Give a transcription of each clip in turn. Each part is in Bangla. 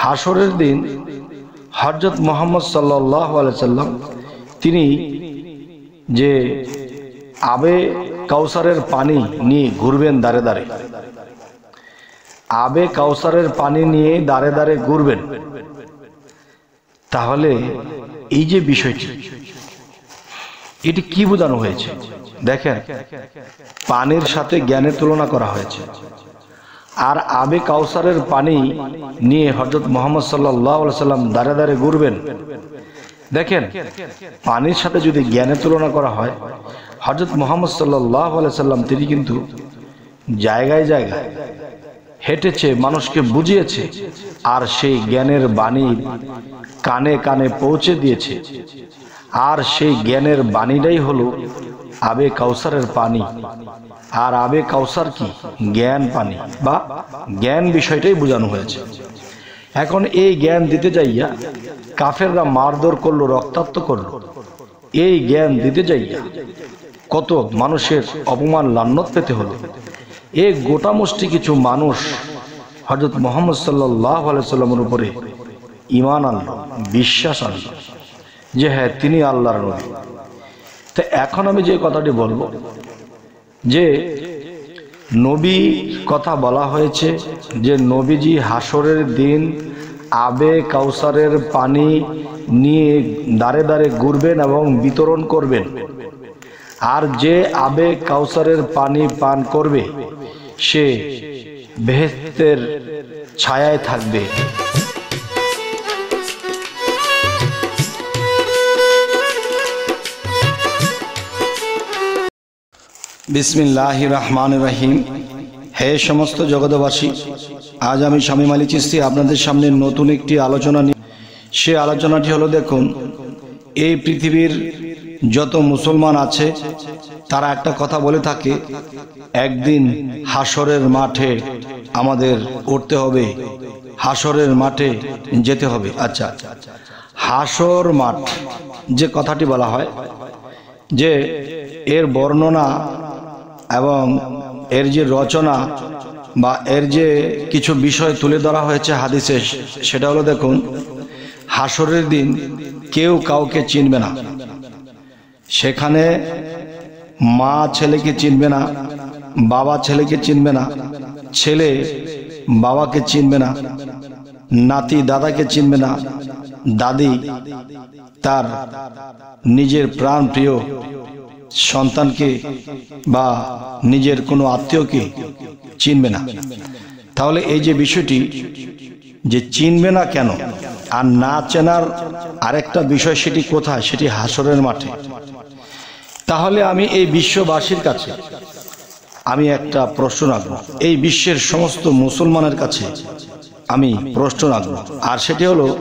হাসরের দিন হজরত মোহাম্মদ সাল্লাহ সাল্লাম, তিনি যে আবে কাউসারের পানি নিয়ে ঘুরবেন দাঁড়ে দাঁড়ে আবে কাউসারের পানি নিয়ে দাঁড়ে দাঁড়ে ঘুরবেন, তাহলে এই যে বিষয়টি, এটি কি বোঝানো হয়েছে? দেখেন, পানির সাথে জ্ঞানের তুলনা করা হয়েছে। আর আবে কাউসারের পানি নিয়ে হজরত মোহাম্মদ সাল্লাহ সাল্লাম দাঁড়ে দাঁড়ে ঘুরবেন। দেখেন, পানির সাথে যদি জ্ঞানের তুলনা করা হয় হজরত মোহাম্মদ সাল্লাহ সাল্লাম তিনি কিন্তু জায়গায় জায়গায় হেঁটেছে, মানুষকে বুঝিয়েছে আর সেই জ্ঞানের বাণী কানে কানে পৌঁছে দিয়েছে। আর সেই জ্ঞানের বাণীটাই হলো আবে কাউসারের পানি। আর আবে কাউসার কি? জ্ঞান পানি। বা জ্ঞান বিষয়টাই বোঝানো হয়েছে। এখন এই জ্ঞান দিতে যাইয়া কাফেররা মারধর করল, রক্তাক্ত করল। এই জ্ঞান দিতে যাইয়া কত মানুষের অপমান, লান্নত পেতে হলো। এই গোটা মুষ্টি কিছু মানুষ হজরত মোহাম্মদ সাল্লাহ সাল্লামের উপরে ইমান আনলো, বিশ্বাস আনলো যে হ্যাঁ তিনি আল্লাহর নবী। তো এখন আমি যে কথাটি বলব, যে নবী কথা বলা হয়েছে যে নবীজি হাসরের দিন আবে কাউসারের পানি নিয়ে দাঁড়ে দাঁড়ে ঘুরবেন এবং বিতরণ করবেন। আর যে আবে কাউসারের পানি পান করবে, সে বেহেস্তের ছায়ায় থাকবে। বিসমিল্লাহ রহমান রহিম। হে সমস্ত জগতবাসী আজ আমি স্বামী মালি চিস্তি আপনাদের সামনে নতুন একটি আলোচনা নিয়ে সে আলোচনাটি হলো, দেখুন, এই পৃথিবীর যত মুসলমান আছে, তারা একটা কথা বলে থাকে, একদিন হাসরের মাঠে আমাদের উঠতে হবে হাসরের মাঠে যেতে হবে। আচ্ছা হাসর মাঠ যে কথাটি বলা হয়, যে এর বর্ণনা এবং এর যে রচনা বা এর যে কিছু বিষয় তুলে ধরা হয়েছে হাদিসে, সেটা হলো দেখুন হাসরের দিন কেউ কাউকে চিনবে না। সেখানে মা ছেলেকে চিনবে না, বাবা ছেলেকে চিনবে না, ছেলে বাবাকে চিনবে না, নাতি দাদাকে চিনবে না, দাদি তার নিজের প্রাণ প্রিয় সন্তানকে বা নিজের কোনো আত্মীয়কে চিনবে না। তাহলে এই যে বিষয়টি যে চিনবে না কেন আর না চেনার আরেকটা বিষয় সেটি কোথায়? সেটি হাসরের মাঠে। তাহলে আমি এই বিশ্ববাসীর কাছে আমি একটা প্রশ্ন রাখব। এই বিশ্বের সমস্ত মুসলমানের কাছে আমি প্রশ্ন রাখব। আর সেটি হলো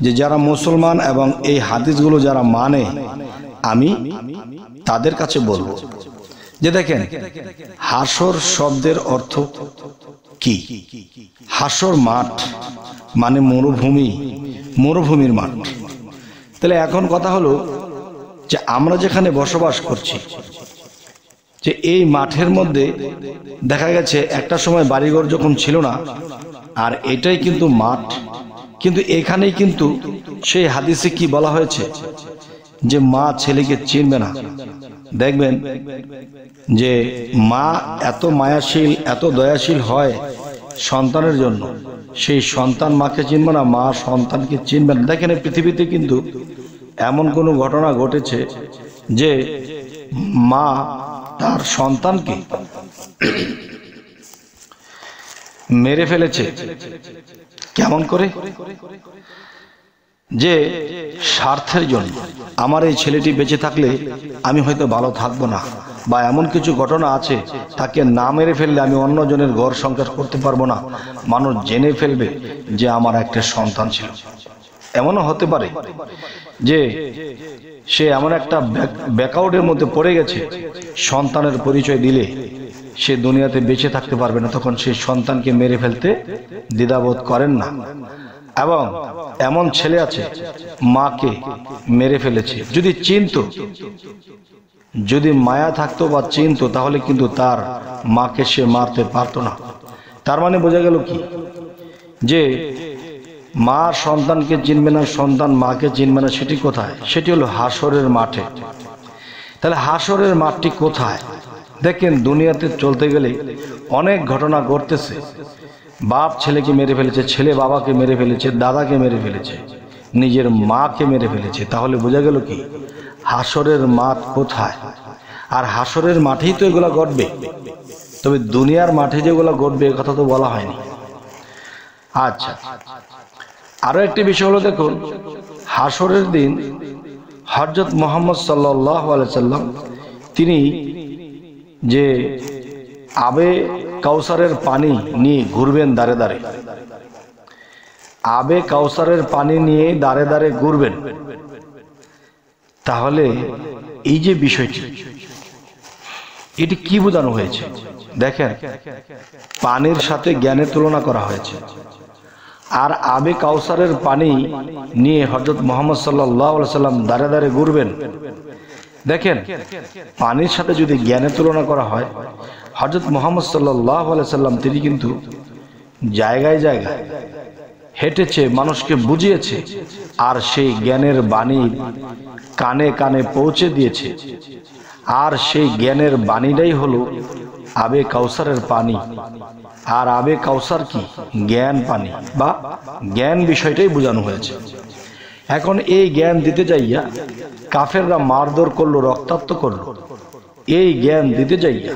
যে যারা মুসলমান এবং এই হাদিসগুলো যারা মানে আমি তাদের কাছে বলব যে দেখেন, হাসর শব্দের অর্থ কি? হাসর মাঠ মানে মরুভূমি, মরুভূমির মাঠ। তাহলে এখন কথা হলো যে আমরা যেখানে বসবাস করছি, যে এই মাঠের মধ্যে দেখা গেছে একটা সময় বাড়িঘর যখন ছিল না, আর এটাই কিন্তু মাঠ, কিন্তু এখানেই কিন্তু সেই হাদিসে কি বলা হয়েছে? যে মা ছেলেকে চিনবে না। দেখবেন যে মা এত মায়াশীল, এত দয়াশীল হয় সন্তানের জন্য। সেই সন্তান মাকে চিনবে না, মা সন্তানকে চিনবে না। দেখেন পৃথিবীতে কিন্তু এমন কোনো ঘটনা ঘটেছে যে মা তার সন্তানকে মেরে ফেলেছে। কেমন করে? যে স্বার্থের জন্য আমার এই ছেলেটি বেঁচে থাকলে আমি হয়তো ভালো থাকব না বা এমন কিছু ঘটনা আছে তাকে না মেরে ফেললে আমি অন্যজনের ঘর সংসার করতে পারব না। মানুষ জেনে ফেলবে যে আমার একটা সন্তান ছিল। এমনও হতে পারে যে সে এমন একটা ব্যাকআউটের মধ্যে পড়ে গেছে। সন্তানের পরিচয় দিলে সে দুনিয়াতে বেঁচে থাকতে পারবে না। তখন সেই সন্তানকে মেরে ফেলতে দ্বিধাবোধ করেন না। এবং এমন ছেলে আছে, মাকে মেরে ফেলেছে। যদি চিনত, যদি মায়া থাকতো বা চিনত, তাহলে কিন্তু তার মাকে সে মারতে পারতো না। তার মানে বোঝা গেল কি? যে মা সন্তানকে চিনবে না, সন্তান মাকে চিনবে না, সেটি কোথায়? সেটি হলো হাসরের মাঠে। তাহলে হাসরের মাঠটি কোথায়? দেখেন, দুনিয়াতে চলতে গেলে অনেক ঘটনা ঘটতেছে। বাপ ছেলেকে মেরে ফেলেছে, ছেলে বাবাকে মেরে ফেলেছে, দাদাকে মেরে ফেলেছে, নিজের মাকে মেরে ফেলেছে, তাহলে বোঝা গেল কি? হাসরের মাঠ কোথায়? আর হাসরের মাঠেই তো এগুলো ঘটবে। তবে দুনিয়ার মাঠে যেগুলো ঘটবে কথা তো বলা হয়নি। আচ্ছা আরও একটি বিষয় হলো দেখুন, হাসরের দিন হজরত মোহাম্মদ সাল্লাহ সাল্লাম, তিনি যে আবে কাউসারের পানি নিয়ে ঘুরবেন দাঁড়ে দাঁড়ে। আবে কাউসারের পানি নিয়ে দাঁড়ে দাঁড়ে ঘুরবেন। তাহলে এই যে বিষয়টি, এটি কি বোঝানো হয়েছে? দেখেন, পানির সাথে জ্ঞানের তুলনা করা হয়েছে। আর আবে কাউসারের পানি নিয়ে হজরত মোহাম্মদ সাল্লাহ সাল্লাম দাঁড়ে দাঁড়ে ঘুরবেন। দেখেন, পানির সাথে যদি জ্ঞানের তুলনা করা হয় হজরত মোহাম্মদ সাল্লাহ সাল্লাম, তিনি কিন্তু জায়গায় জায়গায় হেঁটেছে, মানুষকে বুঝিয়েছে আর সেই জ্ঞানের বাণী কানে কানে পৌঁছে দিয়েছে। আর সেই জ্ঞানের বাণীটাই হলো আবে কাউসারের পানি। আর আবে কাউসার কি? জ্ঞান পানি বা জ্ঞান বিষয়টাই বোঝানো হয়েছে। এখন এই জ্ঞান দিতে যাইয়া কাফেররা মারধর করল, রক্তাক্ত করল। এই জ্ঞান দিতে যাইয়া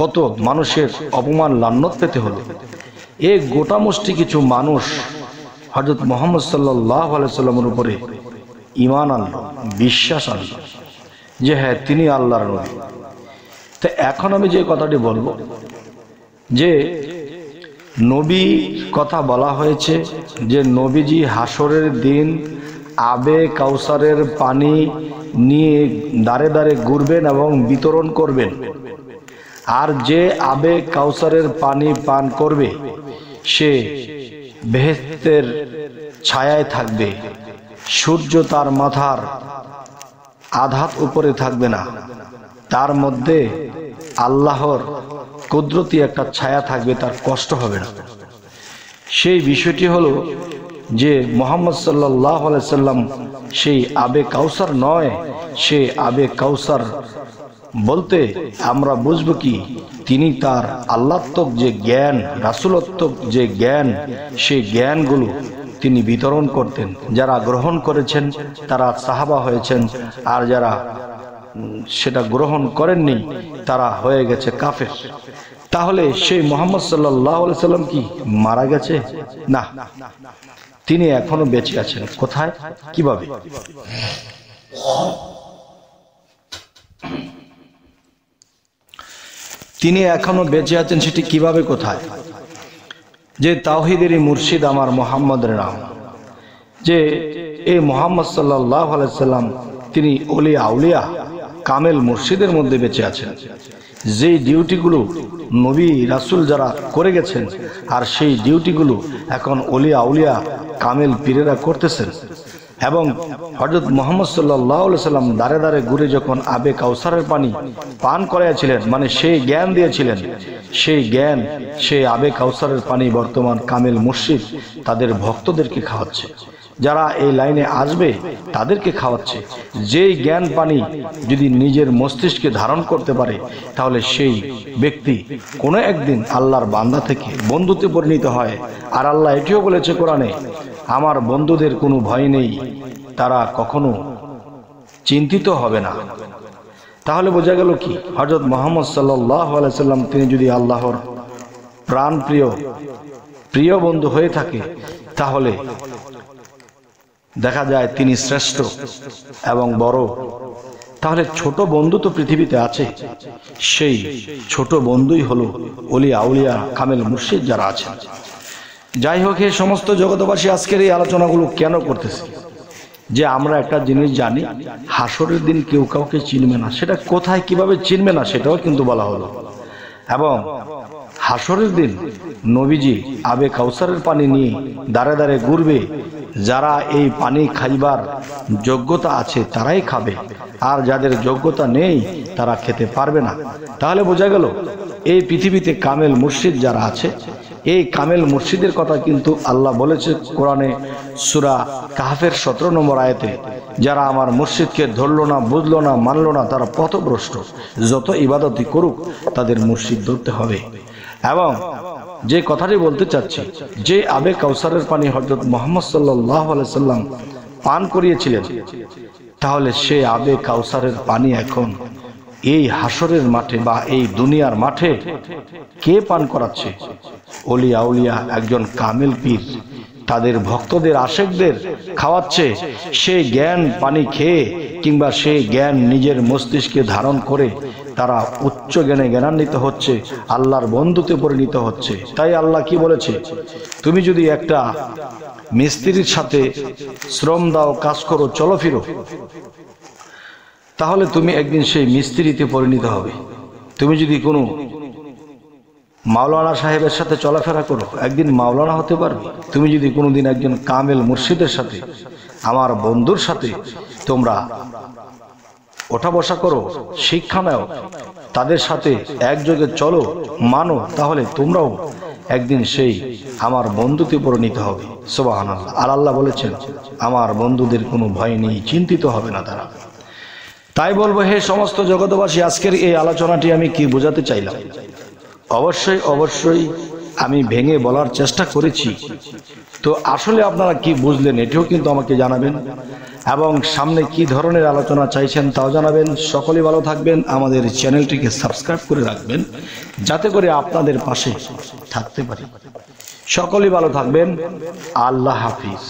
কত মানুষের অপমান লান্নত পেতে হলো। এই গোটা মুষ্টি কিছু মানুষ হজরত মোহাম্মদ সাল্লাহ আলাইসাল্লামের উপরে ইমান আনলো, বিশ্বাস আনলো যে হ্যাঁ তিনি আল্লাহর নবী। তা এখন আমি যে কথাটি বলব, যে নবী কথা বলা হয়েছে যে নবীজি হাসরের দিন আবে কাউসারের পানি নিয়ে দাঁড়ে দাঁড়ে ঘুরবেন এবং বিতরণ করবেন। আর যে আবে কাউসারের পানি পান করবে, সে বেহেস্তের ছায়ায় থাকবে। সূর্য তার মাথার আধাত উপরে থাকবে না। তার মধ্যে আল্লাহর কুদরতি একটা ছায়া থাকবে, তার কষ্ট হবে না। সেই বিষয়টি হলো যে মোহাম্মদ সাল্লাহ সাল্লাম সেই আবে কাউসার নয়, সে আবে কাউসার বলতে আমরা বুঝব কি? তিনি তার আল্লাত্মক যে জ্ঞান রাসুলত্মক যে জ্ঞান, সেই জ্ঞানগুলো তিনি বিতরণ করতেন। যারা গ্রহণ করেছেন, তারা সাহাবা হয়েছেন। আর যারা সেটা গ্রহণ করেননি, তারা হয়ে গেছে কাফের। তাহলে সেই মোহাম্মদ সাল্লাহ সাল্লাম কি মারা গেছে? না। তিনি এখনও বেঁচে আছেন। কোথায়? কীভাবে? তিনি এখনও বেঁচে আছেন সেটি কীভাবে কোথায়? যে তাওহিদেরই মুর্শিদ আমার মোহাম্মদের নাম। যে এই মোহাম্মদ সাল্লাহ সাল্লাম তিনি অলি আউলিয়া, কামেল মুর্শিদের মধ্যে বেঁচে আছেন। যে ডিউটিগুলো নবী রাসুল যারা করে গেছেন, আর সেই ডিউটিগুলো এখন অলি আউলিয়া, কামেল পীরেরা করতেছেন এবং হজরত মোহাম্মদ সাল্লাহ সাল্লাম দাঁড়ে দাঁড়ে ঘুরে যখন আবে কাউসারের পানি পান করাইয়াছিলেন মানে সেই জ্ঞান দিয়েছিলেন, সেই জ্ঞান সেই আবে কাউসারের পানি বর্তমান কামেল মুর্শিদ তাদের ভক্তদেরকে খাওয়াচ্ছে। যারা এই লাইনে আসবে তাদেরকে খাওয়াচ্ছে। যেই জ্ঞান পানি যদি নিজের মস্তিষ্কে ধারণ করতে পারে, তাহলে সেই ব্যক্তি কোনো একদিন আল্লাহর বান্দা থেকে বন্ধুতে পরিণত হয়। আর আল্লাহ এটিও বলেছে কোরআনে আমার বন্ধুদের কোনো ভয় নেই, তারা কখনো চিন্তিত হবে না। তাহলে বোঝা গেল কি? হজরত মোহাম্মদ সাল্লাম, তিনি যদি আল্লাহর প্রাণ প্রিয় প্রিয় বন্ধু হয়ে থাকে, তাহলে দেখা যায় তিনি শ্রেষ্ঠ এবং বড়। তাহলে ছোট বন্ধু তো পৃথিবীতে আছে। সেই ছোট বন্ধুই হলো অলি আউলিয়া কামেল মুর্শিদ যারা আছেন। যাই হোক, এই সমস্ত জগতবাসী আজকের এই আলোচনাগুলো কেন করতেছে? যে আমরা একটা জিনিস জানি, হাসরের দিন কেউ কাউকে চিনবে না। সেটা কোথায়, কীভাবে চিনবে না, সেটাও কিন্তু বলা হলো। এবং হাসরের দিন নবীজি আবে কাউসারের পানি নিয়ে দাঁড়ে দাঁড়ে ঘুরবে। যারা এই পানি খাইবার যোগ্যতা আছে, তারাই খাবে। আর যাদের যোগ্যতা নেই, তারা খেতে পারবে না। তাহলে বোঝা গেল, এই পৃথিবীতে কামেল মুর্শিদ যারা আছে এই কামেল মুর্শিদের কথা কিন্তু আল্লাহ বলেছে কোরআনে সুরা কাহাফের সতেরো নম্বর আয়তে, যারা আমার মুর্শিদকে ধরলো না, বুঝলো না, মানলো না, তারা পথভ্রষ্ট। যত ইবাদতই করুক, তাদের মুর্শিদ ধরতে হবে। এবং যে কথাটি বলতে চাচ্ছি, যে আবে কাউসারের পানি হজরত মোহাম্মদ সাল্লাহ সাল্লাম পান করিয়েছিলেন, তাহলে সে আবে কাউসারের পানি এখন এই হাসরের মাঠে বা এই দুনিয়ার মাঠে কে পান করাচ্ছে? অলিয়া উলিয়া একজন কামেল পীর, তাদের ভক্তদের আশেকদের খাওয়াচ্ছে সেই জ্ঞান পানি খেয়ে কিংবা সেই জ্ঞান নিজের মস্তিষ্কে ধারণ করে তারা উচ্চ জ্ঞানে জ্ঞানান্বিত হচ্ছে, আল্লাহর বন্ধুতে পরিণত হচ্ছে। তাই আল্লাহ কি বলেছে? তুমি যদি একটা মিস্ত্রির সাথে শ্রম দাও, কাজ করো, চলো ফিরো। তাহলে তুমি একদিন সেই মিস্ত্রিতে পরিণত হবে। তুমি যদি কোনো মাওলানা সাহেবের সাথে চলাফেরা করো, একদিন মাওলানা হতে পারবে। তুমি যদি কোনোদিন একজন কামেল মুর্শিদের সাথে, আমার বন্ধুর সাথে তোমরা ওঠা বসা করো, শিক্ষা নাও, তাদের সাথে একযোগে চলো, মানো, তাহলে তোমরাও একদিন সেই আমার বন্ধুতে পরিণত হবে। সোবাহান আল্লাহ আল্লাহ বলেছেন, আমার বন্ধুদের কোনো ভয় নেই, চিন্তিত হবে না তারা। তাই বলব, হে সমস্ত জগতবাসী আজকের এই আলোচনাটি আমি কি বোঝাতে চাইলাম? অবশ্যই অবশ্যই আমি ভেঙে বলার চেষ্টা করেছি। তো আসলে আপনারা কি বুঝলেন, এটিও কিন্তু আমাকে জানাবেন। এবং সামনে কি ধরনের আলোচনা চাইছেন তাও জানাবেন। সকলে ভালো থাকবেন, আমাদের চ্যানেলটিকে সাবস্ক্রাইব করে রাখবেন, যাতে করে আপনাদের পাশে থাকতে পারি। সকলেই ভালো থাকবেন। আল্লাহ হাফিজ।